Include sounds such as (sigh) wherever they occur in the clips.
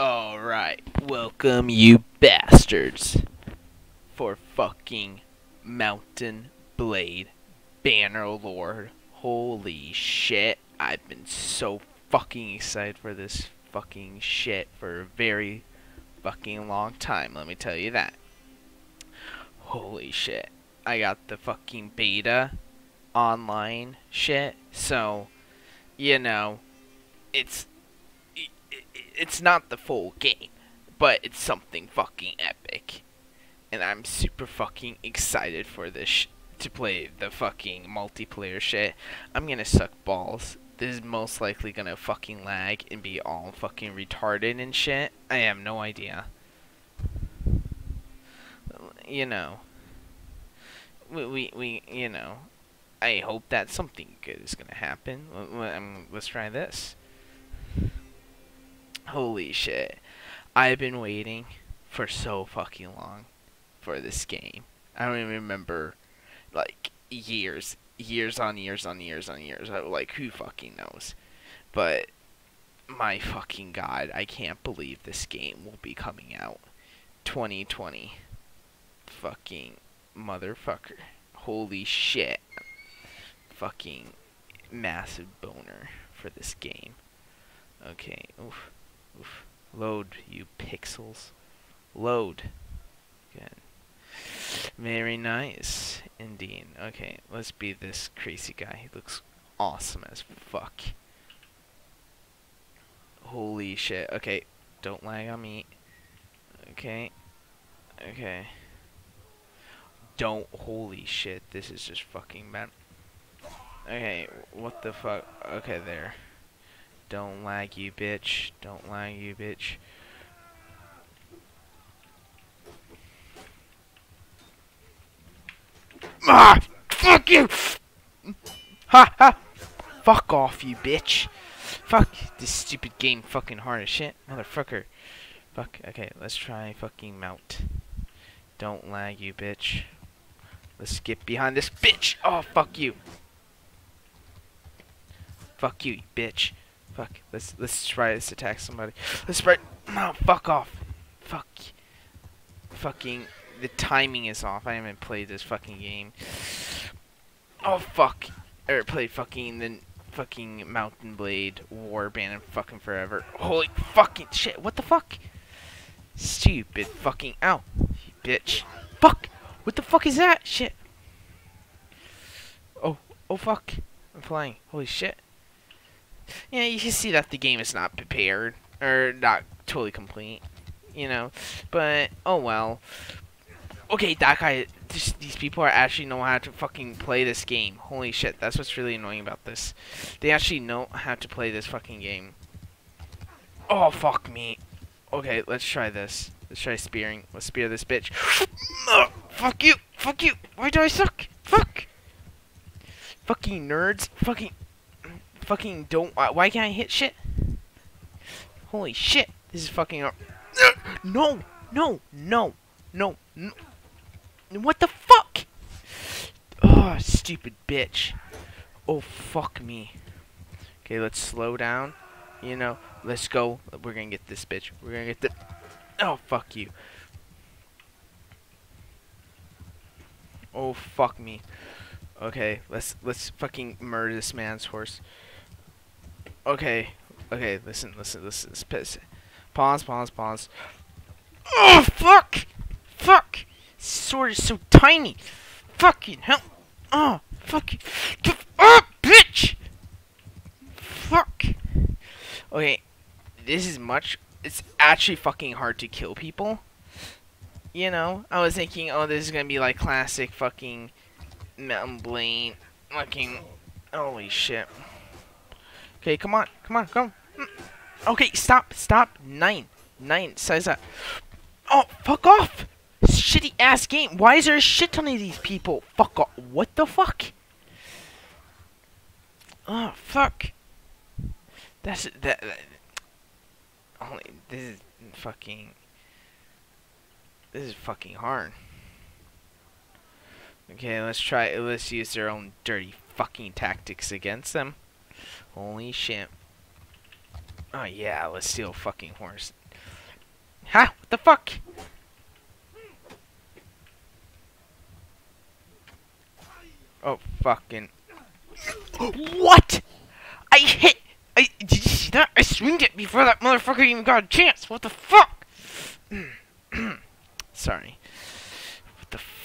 Alright, welcome you bastards for fucking Mount & Blade Bannerlord. Holy shit, I've been so fucking excited for this fucking shit for a very fucking long time, let me tell you that. Holy shit. I got the fucking beta online shit, so, you know, it's it's not the full game, but it's something fucking epic. And I'm super fucking excited for this to play the fucking multiplayer shit. I'm gonna suck balls. This is most likely gonna fucking lag and be all fucking retarded and shit. I have no idea. You know. We, we, we you know. I hope that something good is gonna happen. Um, let's try this. Holy shit. I've been waiting for so fucking long for this game. I don't even remember, like, years. Years on years on years on years. Like, who fucking knows? But, my fucking god, I can't believe this game will be coming out. 2020. Fucking motherfucker. Holy shit. Fucking massive boner for this game. Okay, oof. Oof. Load, you pixels. Load. Very nice, indeed. Okay, let's be this crazy guy. He looks awesome as fuck. Holy shit. Okay, don't lag on me. Okay. Okay. Don't. Holy shit. This is just fucking bad. Okay, what the fuck? Okay, there. Don't lag, you bitch. Don't lag, you bitch. Ah! Fuck you! Ha ha! Fuck off, you bitch. Fuck this stupid game fucking hard as shit. Motherfucker. Fuck. Okay, let's try fucking mount. Don't lag, you bitch. Let's get behind this bitch. Oh, fuck you. Fuck you, bitch. Fuck. Let's let's try this attack somebody. Let's try. No, fuck off. Fuck. Fucking. The timing is off. I haven't played this fucking game. Oh fuck. Or played fucking the fucking Mount & Blade Warband in fucking forever. Holy fucking shit. What the fuck? Stupid fucking. Ow. Bitch. Fuck. What the fuck is that? Shit. Oh. Oh fuck. I'm flying. Holy shit yeah, you can see that the game is not prepared or not totally complete, you know. But oh well. Okay, that guy. This, these people are actually know how to fucking play this game. Holy shit, that's what's really annoying about this. They actually know how to play this fucking game. Oh fuck me. Okay, let's try this. Let's try spearing. Let's spear this bitch. (gasps) oh, fuck you. Fuck you. Why do I suck? Fuck. Fucking nerds. Fucking fucking don't. Why can't I hit shit? Holy shit! This is fucking. (coughs) No! No! No! No! No! What the fuck? Oh, stupid bitch. Oh, fuck me. Okay, let's slow down. You know, let's go. We're gonna get this bitch. We're gonna get the. Oh, fuck you. Oh, fuck me. Okay, let's let's fucking murder this man's horse. Okay, okay, listen, listen, listen. Piss. Pause, pause, pause. Oh, fuck! Fuck! sword is so tiny! Fucking hell! Oh, fuck! Get up, bitch! Fuck! Okay, this is much. It's actually fucking hard to kill people. You know, I was thinking, oh, this is gonna be like classic fucking Mount & Blade. Fucking. Holy shit. Okay, come on, come on, come on. Okay, stop, stop. Nine, nine, size up. Oh, fuck off! Shitty ass game. Why is there a shit ton of these people? Fuck off. What the fuck? Oh, fuck. That's that. that only this is fucking. This is fucking hard. Okay, let's try. Let's use their own dirty fucking tactics against them. Holy shit. Oh yeah, let's steal a fucking horse. Huh? What the fuck? Oh, fucking. What? I hit. I did you see that? I swinged it before that motherfucker even got a chance. What the fuck? (clears throat) Sorry.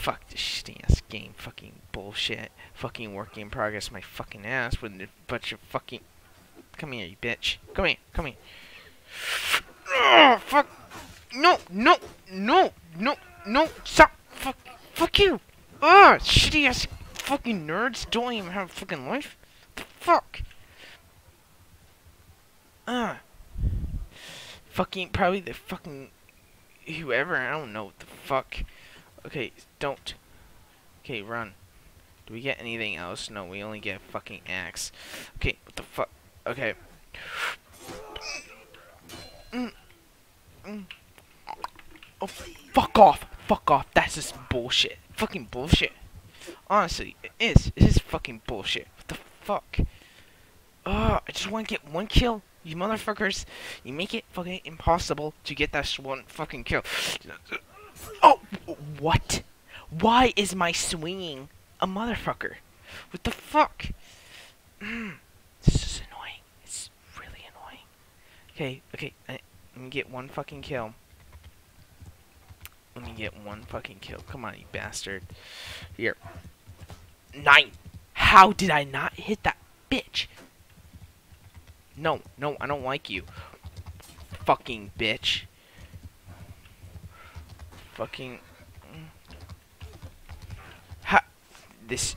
Fuck? This shitty ass game. Fucking bullshit. Fucking work in progress. My fucking ass with a bunch of fucking. Come here, you bitch. Come here. Come here. Fuck. No, no, no, no, no. Stop. Fuck. Fuck you. Ugh, shitty ass fucking nerds don't even have a fucking life. The fuck? Uh, fucking, probably the fucking, whoever, I don't know what the fuck. Okay, don't. Okay, run. Do we get anything else? No, we only get fucking axe. Okay, what the fuck? Okay. Oh, fuck off. Fuck off. That's just bullshit. Fucking bullshit. Honestly, it is. It is fucking bullshit. What the fuck? Oh, I just want to get one kill. You motherfuckers. You make it fucking impossible to get that one fucking kill. Oh, what? Why is my swinging a motherfucker? What the fuck? Mm, this is annoying. It's really annoying. Okay, okay. I, let me get one fucking kill. Let me get one fucking kill. Come on, you bastard. Here. Nine. How did I not hit that bitch? No, no, I don't like you. Fucking bitch. Fucking. Mm. Ha. This.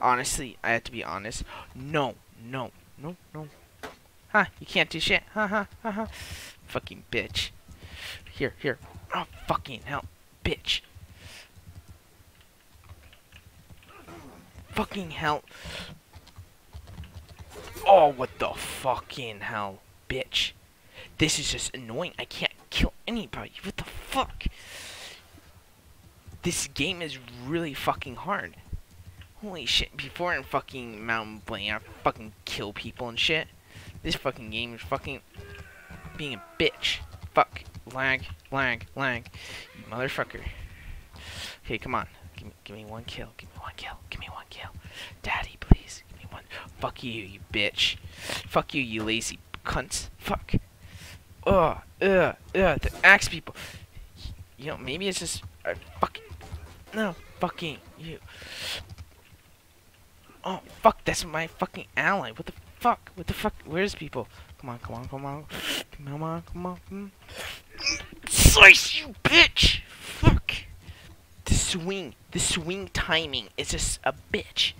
Honestly, I have to be honest. No, no, no, no. Ha, huh, you can't do shit. Ha ha ha ha. Fucking bitch. Here, here. Oh, fucking hell. Bitch. fucking hell. Oh, what the fucking hell, bitch. This is just annoying. I can't kill anybody. What the fuck? This game is really fucking hard. Holy shit, before in fucking Mount & Blade, I fucking kill people and shit. This fucking game is fucking being a bitch. Fuck. Lag, lag, lag. You motherfucker. Okay, come on. Give me, give me one kill. Give me one kill. Give me one kill. Daddy, please. Give me one. Fuck you, you bitch. Fuck you, you lazy cunts. Fuck. Ugh, ugh, ugh. The axe people. You know, maybe it's just. Uh, fucking. No, fucking you. Oh, fuck, that's my fucking ally. What the fuck? What the fuck? Where's people? Come on, come on, come on. Come on, come on. Come on. Slice, you bitch! Fuck the swing, the swing timing is just a bitch.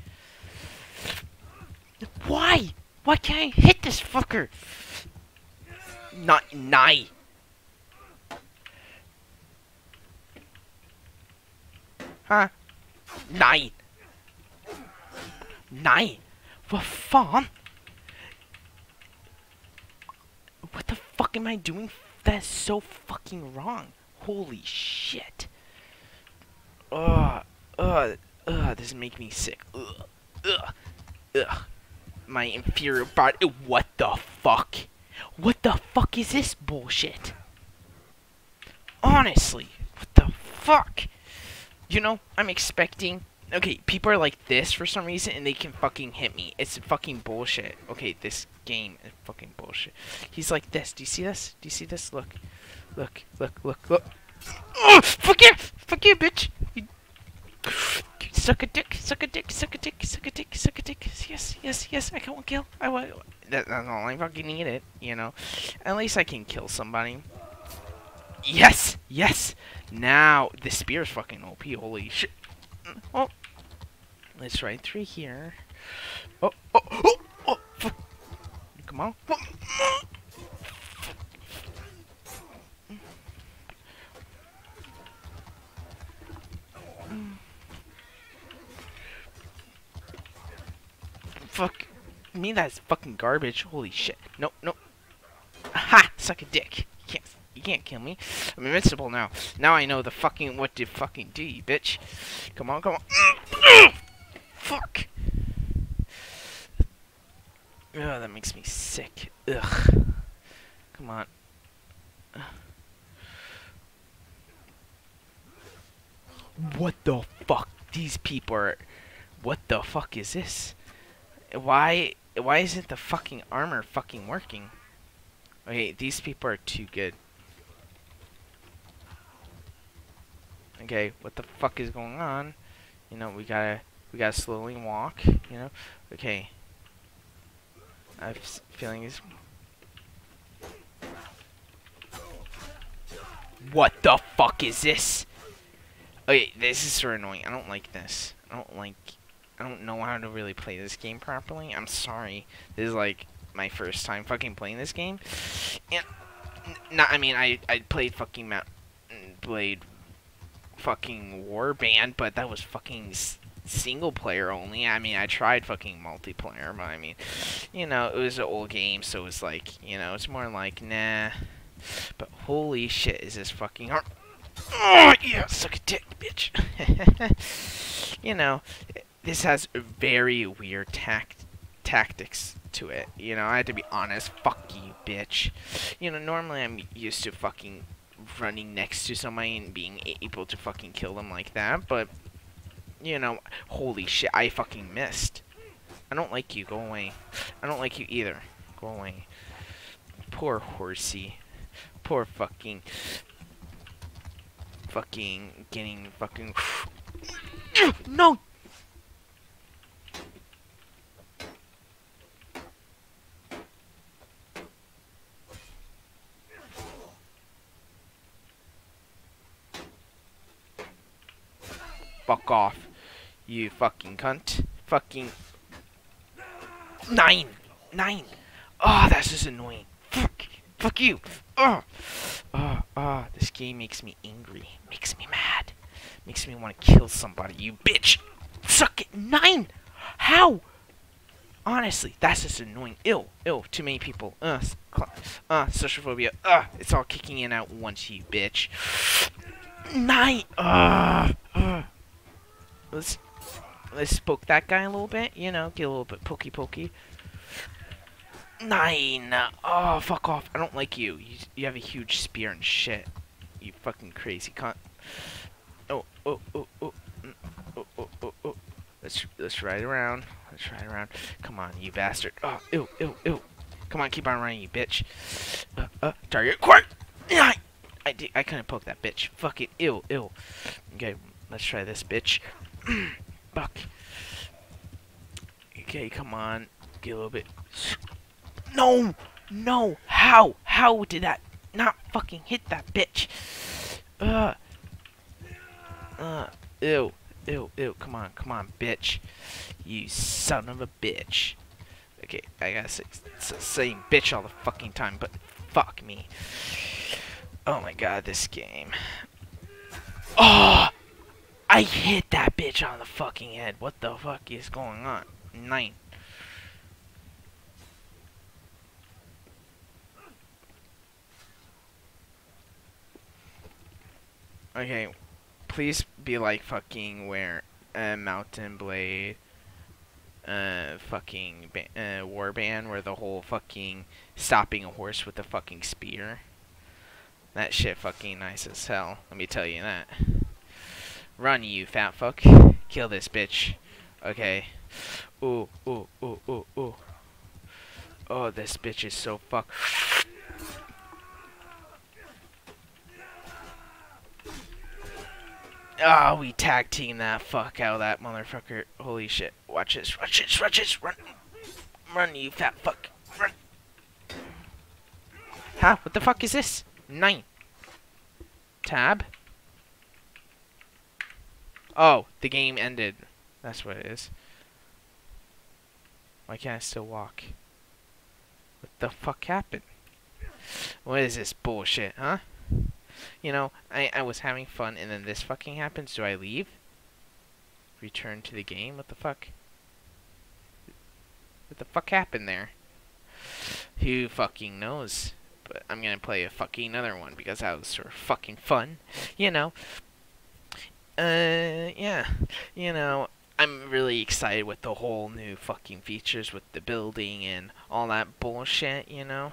Why? Why can't I hit this fucker? Not nine. Huh? Nine. Nine. What fun? What the fuck am I doing? That's so fucking wrong. Holy shit. Ugh, ugh, ugh, this is making me sick. Ugh, ugh, ugh. My inferior body. What the fuck? What the fuck is this bullshit? Honestly, what the fuck? You know, I'm expecting. Okay, people are like this for some reason, and they can fucking hit me. It's fucking bullshit. Okay, this game is fucking bullshit. He's like this. Do you see this? Do you see this? Look, look, look, look, look. Oh, fuck you! Fuck you, bitch! You... Suck a dick, suck a dick, suck a dick, suck a dick, suck a dick. Yes, yes, yes, I one kill. I want. That, that's all I fucking need it, you know. At least I can kill somebody. Yes, yes. Now the spear is fucking OP. Holy shit. Oh, let's try three here. Oh, oh, oh, oh, fuck. Come on. Oh. fuck me that's fucking garbage. Holy shit. No, no. Ha! Suck a dick. You can't kill me. I'm invincible now. Now I know the fucking what to fucking do, you bitch. Come on, come on. Fuck. Oh, that makes me sick. Ugh. Come on. What the fuck? These people are... What the fuck is this? Why... Why isn't the fucking armor fucking working? Okay, these people are too good. Okay, what the fuck is going on? You know, we gotta... We gotta slowly walk, you know? Okay. I have a feeling is What the fuck is this? Okay, this is of annoying. I don't like this. I don't like... I don't know how to really play this game properly. I'm sorry. This is like my first time fucking playing this game. And, not, I mean, I, I played fucking Mount mm, Blade fucking Warband, but that was fucking single player only. I mean, I tried fucking multiplayer, but I mean, you know, it was an old game, so it was like, you know, it's more like, nah. But holy shit, is this fucking hard. Oh, yeah, suck a dick, bitch. (laughs) you know, this has very weird tact tactics to it. You know, I had to be honest. Fuck you, bitch. You know, normally I'm used to fucking running next to somebody and being able to fucking kill them like that, but, you know, holy shit, I fucking missed. I don't like you, go away. I don't like you either. Go away. Poor horsey poor fucking fucking getting fucking no Fuck off, you fucking cunt. Fucking nine, nine. Oh, that's just annoying. Fuck. Fuck you! Oh, oh, oh, this game makes me angry. Makes me mad. Makes me want to kill somebody, you bitch! Suck it! Nine! How? Honestly, that's just annoying. Ill, ill, too many people. Uh, uh, social phobia. Uh, it's all kicking in at once, you bitch. Nine! Uh, let's poke that guy a little bit, you know, get a little bit pokey pokey. Nine! Oh, fuck off. I don't like you. You, you have a huge spear and shit. You fucking crazy cunt. Oh, oh, oh, oh. Mm, oh, oh, oh, oh. Let's, let's ride around. Let's ride around. Come on, you bastard. Oh, ew, ew, ew. Come on, keep on running, you bitch. Uh, uh, target, quick! Yeah, I, did, I couldn't poke that bitch. Fuck it. Ew, ew. Okay, let's try this, bitch. (clears throat) Okay, come on. Get a little bit no! No! How? How did that not fucking hit that bitch? Uh. Uh. Ew. Ew. Ew. Come on. Come on, bitch. You son of a bitch. Okay, I gotta say, saying bitch all the fucking time, but fuck me. Oh my god, this game. Oh! I hit that bitch on the fucking head. What the fuck is going on? Nine. Okay, please be like fucking where uh, Mount and Blade, uh, fucking uh, Warband, where the whole fucking stopping a horse with a fucking spear. That shit fucking nice as hell. Let me tell you that. Run, you fat fuck. Kill this bitch. Okay. Ooh, ooh, ooh, ooh, ooh. Oh, this bitch is so fuck. Ah, oh, we tag team that fuck out of that motherfucker. Holy shit. Watch this, watch this, watch this. Run. Run, you fat fuck. Run. Huh? What the fuck is this? Nine. Tab? Oh, the game ended. That's what it is. Why can't I still walk? What the fuck happened? What is this bullshit, huh? You know, I, I was having fun and then this fucking happens. Do I leave? Return to the game? What the fuck? What the fuck happened there? Who fucking knows? But I'm gonna play a fucking other one because that was sort of fucking fun. You know. Uh, yeah. You know, I'm really excited with the whole new fucking features with the building and all that bullshit, you know?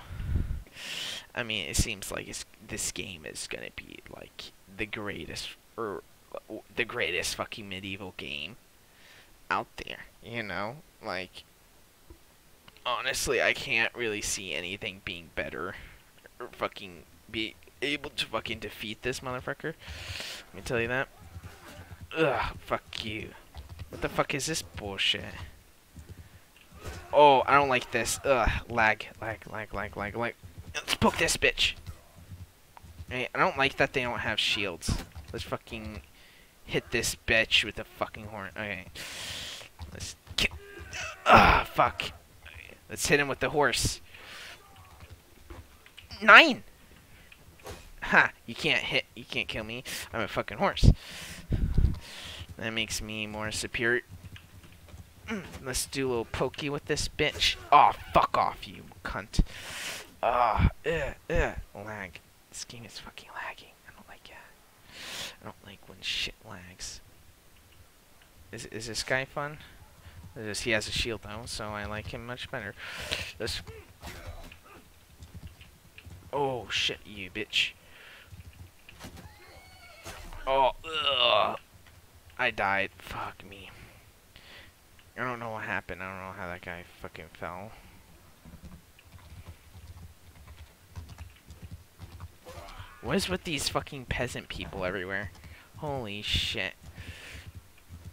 I mean, it seems like this game is gonna be like the greatest or the greatest fucking medieval game out there. You know, like honestly, I can't really see anything being better or fucking be able to fucking defeat this motherfucker. Let me tell you that. Ugh, fuck you. What the fuck is this bullshit? Oh, I don't like this. Ugh, lag, lag, lag, lag, lag, lag. Let's poke this bitch. Hey, I don't like that they don't have shields. Let's fucking hit this bitch with the fucking horn. Okay. Let's get... Ah, fuck. Let's hit him with the horse. Nine! Ha! You can't hit, you can't kill me. I'm a fucking horse. That makes me more superior. Mm, let's do a little pokey with this bitch. Oh, fuck off, you cunt. Ah, oh, ugh, ugh, lag. This game is fucking lagging. I don't like it. I don't like when shit lags. Is is this guy fun? He has a shield though, so I like him much better. Let's. Oh shit, you bitch. Oh, ugh. I died. Fuck me. I don't know what happened. I don't know how that guy fucking fell. What is with these fucking peasant people everywhere? Holy shit.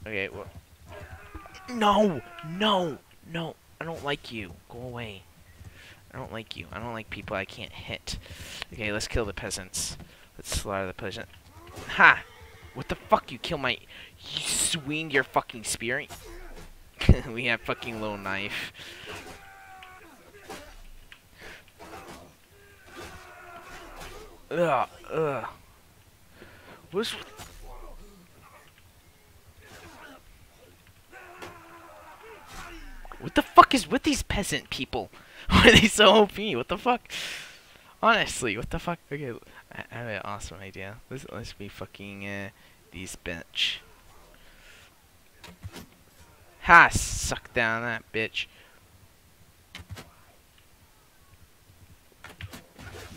Okay, well... No! No! No! I don't like you. Go away. I don't like you. I don't like people I can't hit. Okay, let's kill the peasants. Let's slaughter the peasant. Ha! What the fuck? You kill my... You swing your fucking spear? (laughs) we have fucking little knife. Ugh, ugh. What's... What the fuck is with these peasant people? (laughs) Why are they so OP? What the fuck? Honestly, what the fuck? Okay, I have an awesome idea. Let's, let's be fucking, uh, these bench. Ha! Suck down that bitch.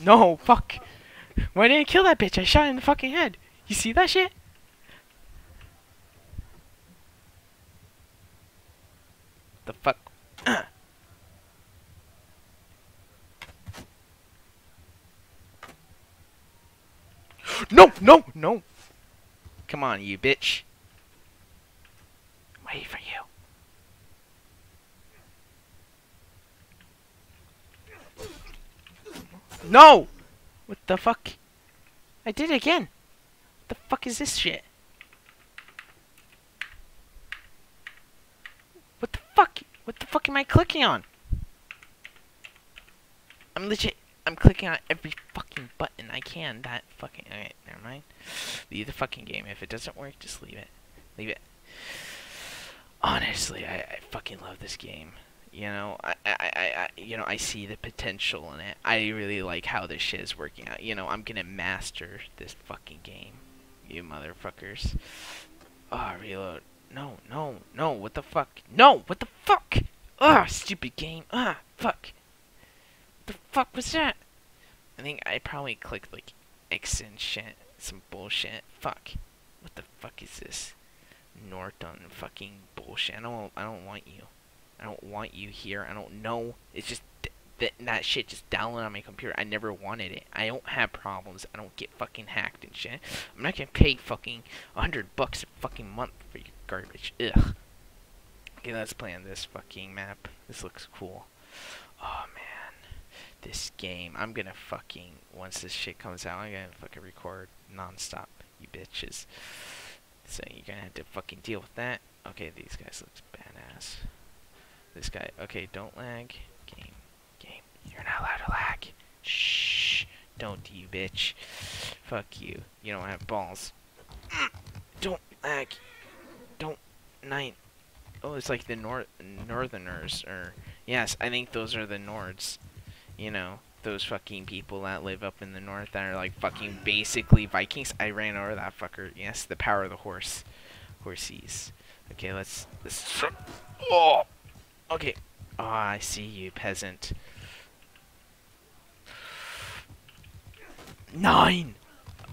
No, fuck! Why didn't I kill that bitch? I shot in the fucking head. You see that shit? The fuck? (clears throat) no, no, no! Come on, you bitch. Wait for you. No! What the fuck? I did it again. What the fuck is this shit? What the fuck? What the fuck am I clicking on? I'm legit. I'm clicking on every fucking button I can. That fucking. Okay, never mind. Leave the fucking game. If it doesn't work, just leave it. Leave it. Honestly, I, I fucking love this game. You know, I, I, I, you know, I see the potential in it. I really like how this shit is working out. You know, I'm gonna master this fucking game. You motherfuckers. Ah, oh, reload. No, no, no, what the fuck? No, what the fuck? Ah, stupid game. Ah, fuck. The fuck was that? I think I probably clicked, like, X and shit. Some bullshit. Fuck. What the fuck is this? Norton fucking bullshit. I don't, I don't want you. I don't want you here. I don't know. It's just that that shit just downloaded on my computer. I never wanted it. I don't have problems. I don't get fucking hacked and shit. I'm not gonna pay fucking a hundred bucks a fucking month for your garbage. Ugh. Okay, let's play on this fucking map. This looks cool. Oh man, this game. I'm gonna fucking once this shit comes out, I'm gonna fucking record nonstop. You bitches. So you're gonna have to fucking deal with that. Okay, these guys look badass. This guy. Okay, don't lag. Game. Game. You're not allowed to lag. Shh. Don't you, bitch. Fuck you. You don't have balls. (clears throat) Don't lag. Don't. Nine. Oh, it's like the nor Northerners. Or Yes, I think those are the Nords. You know, those fucking people that live up in the north that are like fucking basically Vikings. I ran over that fucker. Yes, the power of the horse. Horsies. Okay, let's... let's oh! Okay. Oh, I see you, peasant. Nine!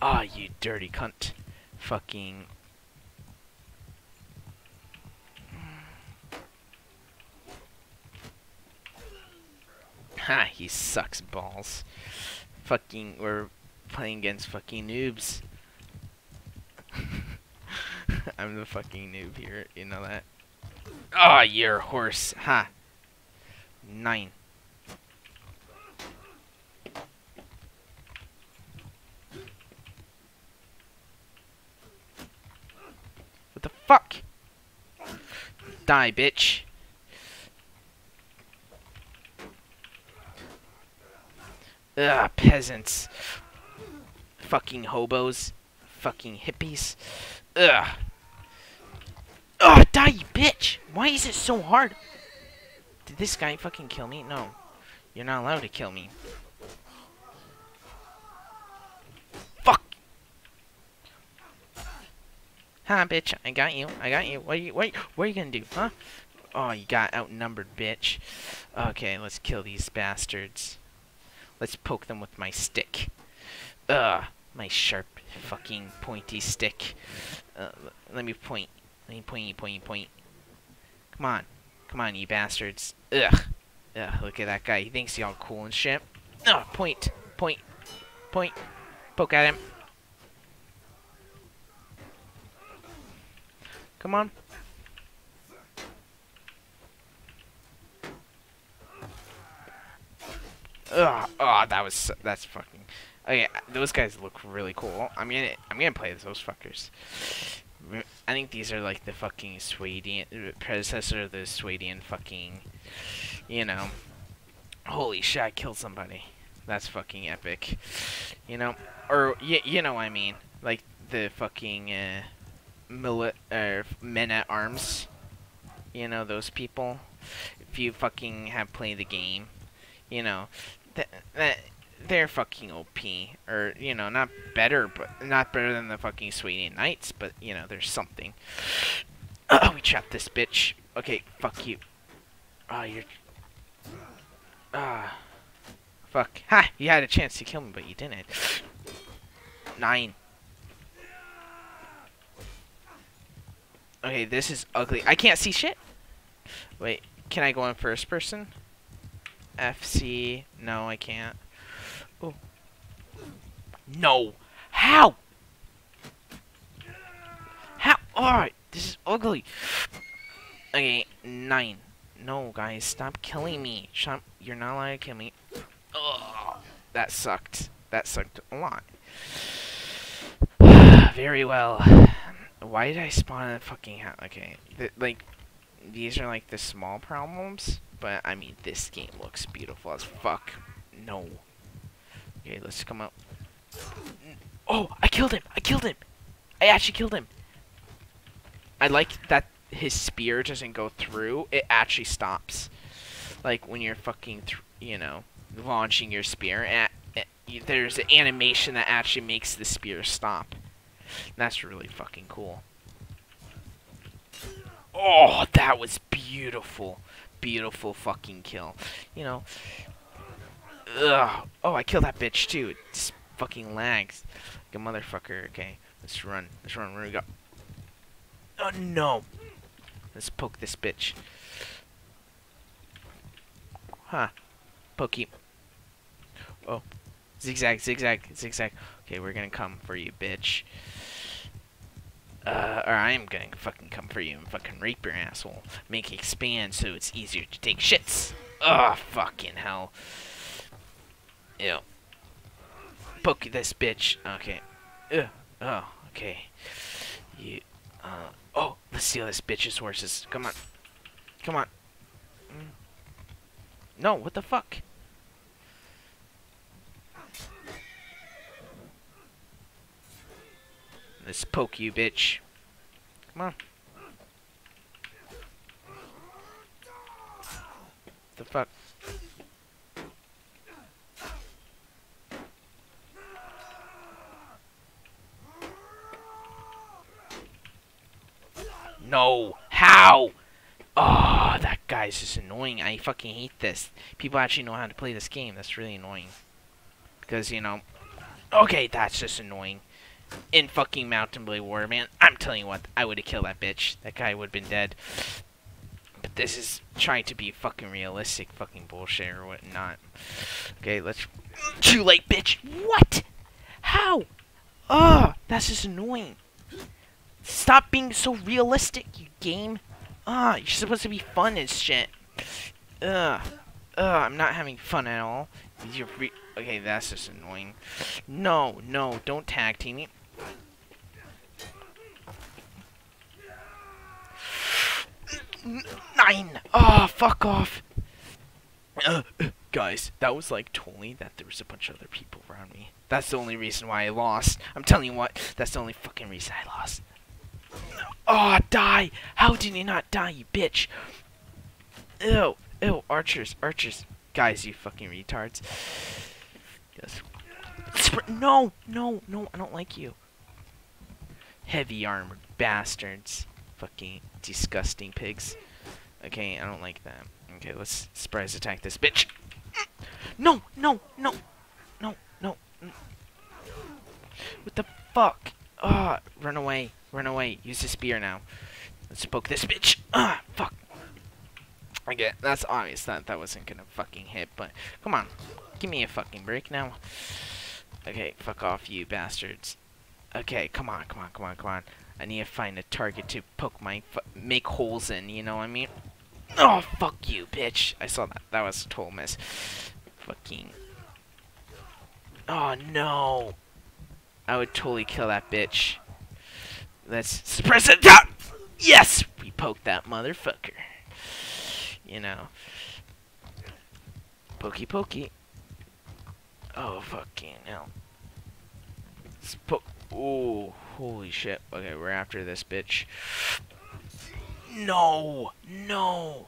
Ah, oh, you dirty cunt. Fucking Ha, (laughs) he sucks balls. Fucking, we're playing against fucking noobs. (laughs) I'm the fucking noob here, you know that? Oh, you're a horse. Ha. Nine. What the fuck? Die, bitch. Ugh, peasants. Fucking hobos. Fucking hippies. Ugh. Ugh, die, you bitch! Why is it so hard? Did this guy fucking kill me? No. You're not allowed to kill me. Fuck! Ha, bitch. I got you. I got you. What are you, what, you what are you gonna do, huh? Oh, you got outnumbered, bitch. Okay, let's kill these bastards. Let's poke them with my stick. Ugh, my sharp fucking pointy stick. Uh, let me point. Let me point, point, point. Come on. Come on, you bastards. Ugh. Ugh, look at that guy. He thinks he's all cool and shit. Ugh, point, point, point. Poke at him. Come on. Ugh, oh, that was that's fucking. Oh yeah, those guys look really cool. I'm gonna I'm gonna play those fuckers. I think these are like the fucking Swadian predecessor of the Swadian fucking, you know. Holy shit! I killed somebody. That's fucking epic. You know, or you you know what I mean, like the fucking uh, mili uh, men at arms. You know those people. If you fucking have played the game, you know that that they're fucking OP, or you know, not better, but not better than the fucking Swadian Knights, but you know, there's something. (coughs) Oh, we trapped this bitch. Okay, fuck you. Oh, you're. Ah. Fuck. Ha! You had a chance to kill me, but you didn't. (gasps) Nine. Okay, this is ugly. I can't see shit. Wait, can I go in first person? FC. No, I can't. Oh. No. How? How? Alright, this is ugly. Okay, nine. No, guys, stop killing me. Stop. You're not allowed to kill me. Ugh. That sucked. That sucked a lot. (sighs) Very well. Why did I spawn in a fucking house? Okay, the, like, these are like the small problems. But, I mean, this game looks beautiful as fuck. No. Okay, let's come out. Oh, I killed him! I killed him! I actually killed him! I like that his spear doesn't go through. It actually stops. Like, when you're fucking, you know, launching your spear. And, there's an animation that actually makes the spear stop. that's really fucking cool. Oh, that was beautiful beautiful fucking kill. You know. Ugh. Oh, I killed that bitch too. It just fucking lags. Like a motherfucker. Okay, let's run. Let's run. Where we go? Oh no. Let's poke this bitch. Huh. Pokey. Oh. Zigzag, zigzag, zigzag. Okay, we're gonna come for you, bitch. Uh, or I am gonna fucking come for you and fucking rape your asshole. Make it expand so it's easier to take shits. Ugh, fucking hell. Ew. Poke this bitch. Okay. Ugh. Oh, okay. You, uh, oh, let's steal this bitch's horses. Come on. Come on. Mm. No, what the fuck? Let's poke you, bitch. Come on. The fuck? No! How? Oh, that guy's just annoying. I fucking hate this. People actually know how to play this game. That's really annoying. Because, you know... Okay, that's just annoying in fucking Mount & Blade Warband. I'm telling you what, I would have killed that bitch. That guy would have been dead. But this is trying to be fucking realistic fucking bullshit or whatnot. Okay, let's... Too late, bitch! What? How? Ugh, that's just annoying. Stop being so realistic, you game. Ah, you're supposed to be fun and shit. Ugh. Ugh, I'm not having fun at all. You're okay, that's just annoying. No, no, don't tag team me. Nine! Oh, fuck off! Uh, guys, that was like totally that there was a bunch of other people around me. That's the only reason why I lost. I'm telling you what, that's the only fucking reason I lost. Oh, die! How did you not die, you bitch? Ew, ew, archers, archers. Guys, you fucking retards. Yes. No, no, no, I don't like you. Heavy armored bastards. Fucking disgusting pigs. Okay, I don't like that. Okay, let's surprise attack this bitch. No, no, no, no, no. What the fuck? Ah, oh, run away, run away. Use the spear now. Let's poke this bitch. Ah, fuck. I get that's obvious that that wasn't gonna fucking hit, but come on, give me a fucking break now. Okay, fuck off, you bastards. Okay, come on, come on, come on, come on. I need to find a target to poke my make holes in. You know what I mean? Oh, fuck you, bitch. I saw that. That was a total miss. Fucking. Oh, no. I would totally kill that bitch. Let's suppress it down. Yes! We poked that motherfucker. You know. Pokey pokey. Oh, fucking hell. Spoke. Ooh, holy shit. Okay, we're after this bitch. No! No!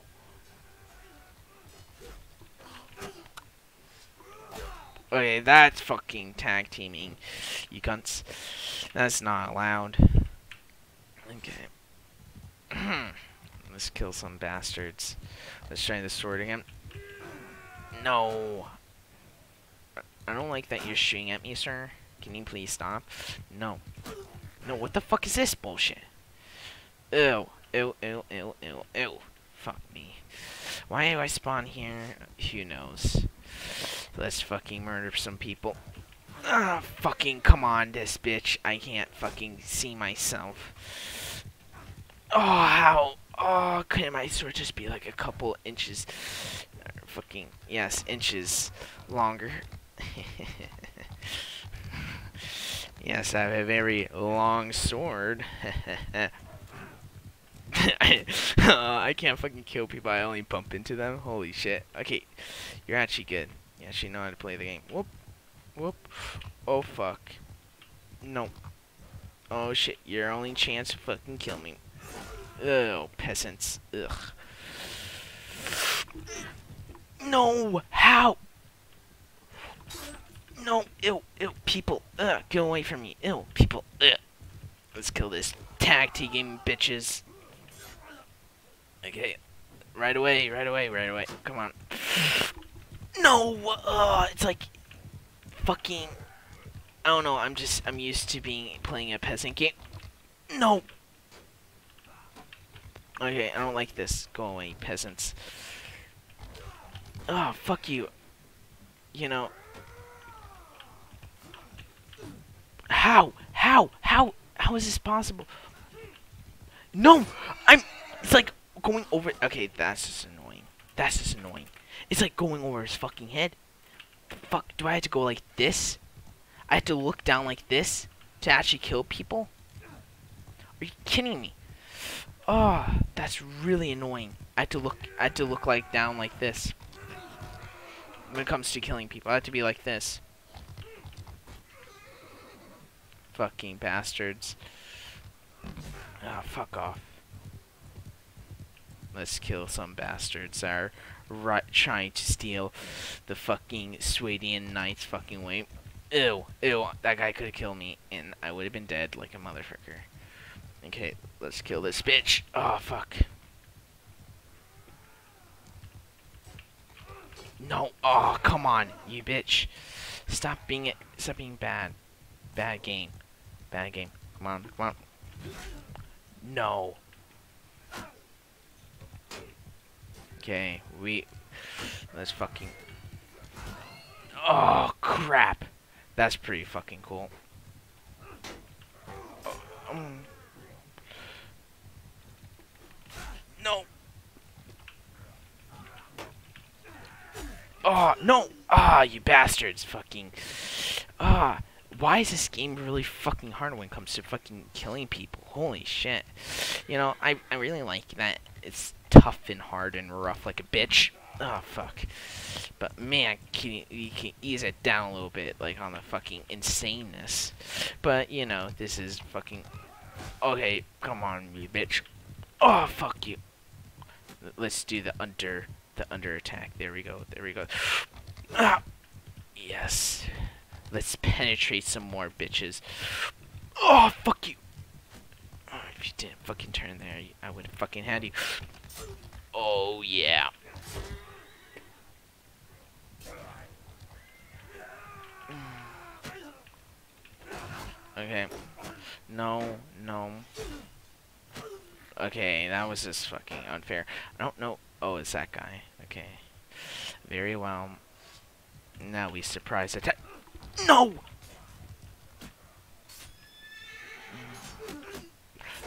Okay, that's fucking tag teaming. You cunts. That's not allowed. Okay. (clears throat) Let's kill some bastards. Let's try the sword again. No. I don't like that you're shooting at me, sir. Can you please stop? No. No, what the fuck is this bullshit? Ew. Ew, ew, ew, ew, ew. Fuck me. Why do I spawn here? Who knows. Let's fucking murder some people. Ah, fucking come on, this bitch. I can't fucking see myself. Oh, how? Oh, couldn't my sword just be like a couple inches? Fucking, yes, inches longer. (laughs) Yes, I have a very long sword. (laughs) uh, I can't fucking kill people, I only bump into them. Holy shit. Okay, you're actually good. You actually know how to play the game. Whoop. Whoop. Oh, fuck. No. Oh, shit. Your only chance to fucking kill me. Oh, peasants. Ugh. No! How? No, ew, ew, people, ugh, get away from me, ew, people, ugh. Let's kill this tag team bitches. Okay, right away, right away, right away, come on. (sighs) No, uh, it's like, fucking, I don't know, I'm just, I'm used to being, playing a peasant game. No! Okay, I don't like this. Go away, peasants. Oh, fuck you. You know, How? How? How? How is this possible? No! I'm... It's like going over... Okay, that's just annoying. That's just annoying. It's like going over his fucking head. Fuck? Do I have to go like this? I have to look down like this to actually kill people? Are you kidding me? Oh, that's really annoying. I have to look I have to look like down like this. When it comes to killing people, I have to be like this. Fucking bastards. Ah, oh, fuck off. Let's kill some bastards that are right, trying to steal the fucking Swadian Knights fucking way. Ew, ew, that guy could have killed me, and I would have been dead like a motherfucker. Okay, let's kill this bitch. Oh, fuck. No, oh, come on, you bitch. Stop being it. Stop being bad. Bad game. Bad game. Come on, come on. No. Okay, we... Let's fucking... Oh, crap. That's pretty fucking cool. Oh, um. No. Oh, no. Ah, you bastards. Fucking. Ah. Why is this game really fucking hard when it comes to fucking killing people? Holy shit. You know, I, I really like that it's tough and hard and rough like a bitch. Oh, fuck. But, man, can you, you can ease it down a little bit, like, on the fucking insaneness. But, you know, this is fucking... Okay, come on, you bitch. Oh, fuck you. Let's do the under... The under attack. There we go. There we go. Ah! Yes. Let's (laughs) penetrate some more bitches. Oh, fuck you. Oh, if you didn't fucking turn there, I would have fucking had you. Oh, yeah. Okay. No, no. Okay, that was just fucking unfair. I don't know. Oh, it's that guy. Okay. Very well. Now we surprise attack. No!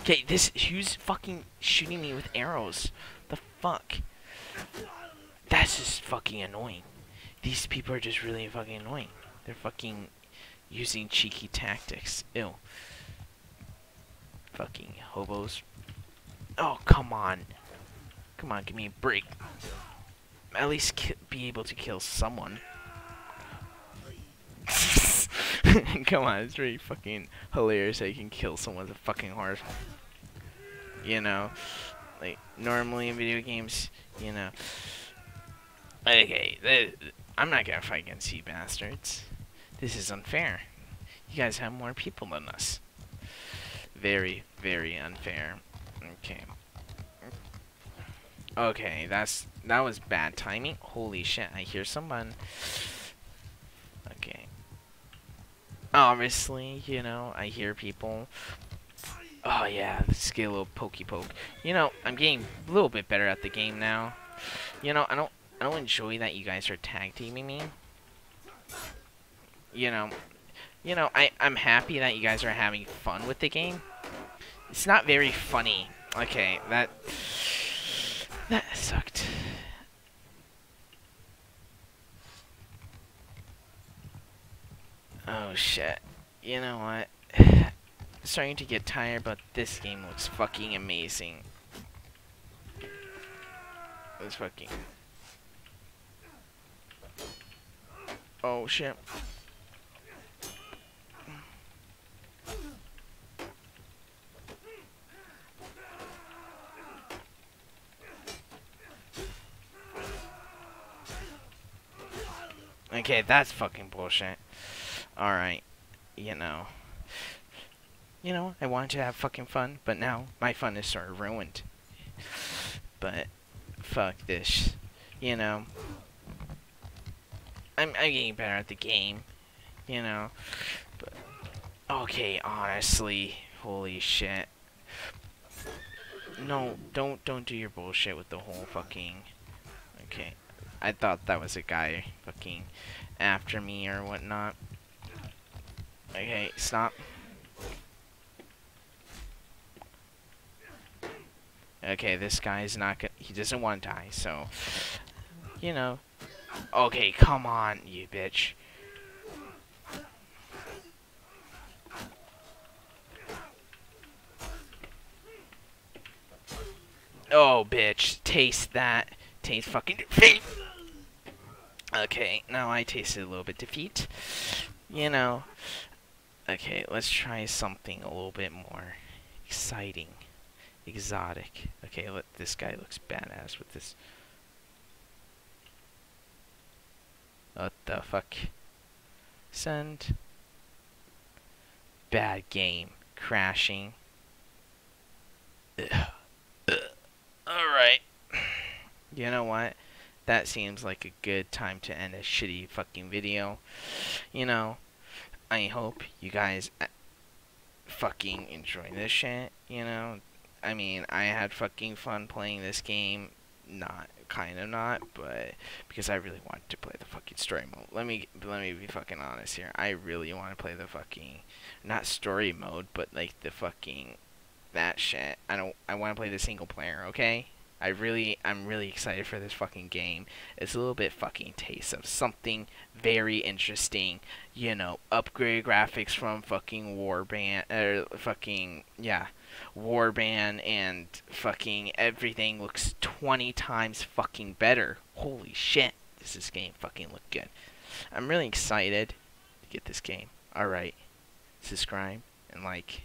Okay, this who's fucking shooting me with arrows? The fuck? That's just fucking annoying. These people are just really fucking annoying. They're fucking using cheeky tactics. Ew. Fucking hobos. Oh, come on. Come on, give me a break. At least be able to kill someone. (laughs) Come on, it's really fucking hilarious that you can kill someone with a fucking horse. You know, like normally in video games, you know. Okay, I'm not gonna fight against you bastards. This is unfair. You guys have more people than us. Very, very unfair. Okay. Okay, that's that was bad timing. Holy shit, I hear someone. Obviously, you know, I hear people. Oh yeah, let's get a little pokey poke. You know, I'm getting a little bit better at the game now. You know, I don't I don't enjoy that you guys are tag teaming me. You know, you know, I I'm happy that you guys are having fun with the game. It's not very funny. Okay, that that sucked. Oh shit. You know what? (sighs) starting to get tired, but this game looks fucking amazing. It's fucking... Oh shit. Okay, that's fucking bullshit. Alright, you know. You know, I wanted to have fucking fun, but now my fun is sort of ruined. But, fuck this. You know. I'm, I'm getting better at the game. You know. But, okay, honestly. Holy shit. No, don't don't do your bullshit with the whole fucking... Okay. I thought that was a guy fucking after me or whatnot. Okay, stop. Okay, this guy's not gonna- he doesn't want to die, so... You know. Okay, come on, you bitch. Oh, bitch. Taste that. Taste fucking defeat. Okay, now I tasted a little bit defeat. You know, Okay, let's try something a little bit more exciting, exotic. Okay, let this guy looks badass with this. What the fuck? Send. Bad game. Crashing. Alright. You know what? That seems like a good time to end a shitty fucking video. You know, I hope you guys uh, fucking enjoy this shit, you know? I mean, I had fucking fun playing this game. Not kind of not, but because I really want to play the fucking story mode. Let me let me be fucking honest here. I really want to play the fucking not story mode, but like the fucking that shit. I don't. I want to play the single player. Okay. I really, I'm really excited for this fucking game. It's a little bit fucking taste of something very interesting. You know, upgrade graphics from fucking Warband, or er, fucking yeah, Warband, and fucking everything looks 20 times fucking better. Holy shit, does this game fucking look good? I'm really excited to get this game. All right, subscribe and like.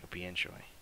Hope you enjoy.